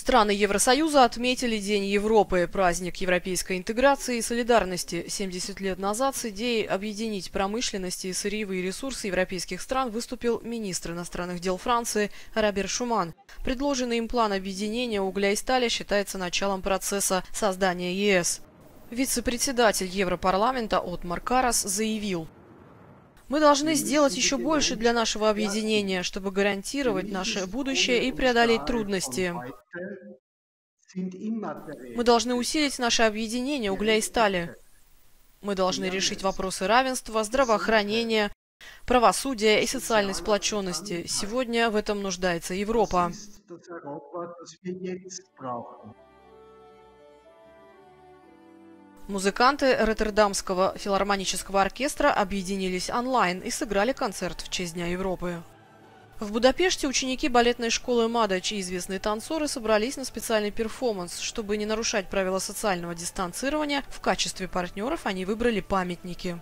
Страны Евросоюза отметили День Европы, праздник европейской интеграции и солидарности. 70 лет назад с идеей объединить промышленности и сырьевые ресурсы европейских стран выступил министр иностранных дел Франции Робер Шуман. Предложенный им план объединения угля и стали считается началом процесса создания ЕС. Вице-председатель Европарламента Отмар Карас заявил – мы должны сделать еще больше для нашего объединения, чтобы гарантировать наше будущее и преодолеть трудности. Мы должны усилить наше объединение угля и стали. Мы должны решить вопросы равенства, здравоохранения, правосудия и социальной сплоченности. Сегодня в этом нуждается Европа. Музыканты Роттердамского филармонического оркестра объединились онлайн и сыграли концерт в честь Дня Европы. В Будапеште ученики балетной школы Мадач и известные танцоры собрались на специальный перформанс. Чтобы не нарушать правила социального дистанцирования, в качестве партнеров они выбрали памятники.